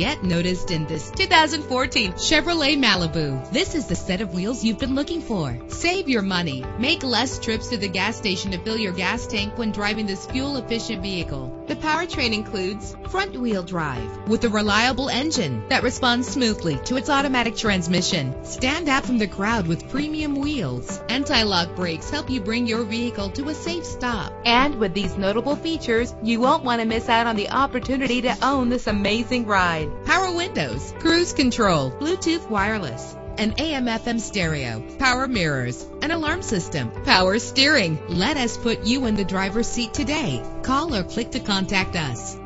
Get noticed in this 2014 Chevrolet Malibu. This is the set of wheels you've been looking for. Save your money. Make less trips to the gas station to fill your gas tank when driving this fuel-efficient vehicle. The powertrain includes front-wheel drive with a reliable engine that responds smoothly to its automatic transmission. Stand out from the crowd with premium wheels. Anti-lock brakes help you bring your vehicle to a safe stop. And with these notable features, you won't want to miss out on the opportunity to own this amazing ride. Power windows, cruise control, Bluetooth wireless, an AM FM stereo, power mirrors, an alarm system, power steering. Let us put you in the driver's seat today. Call or click to contact us.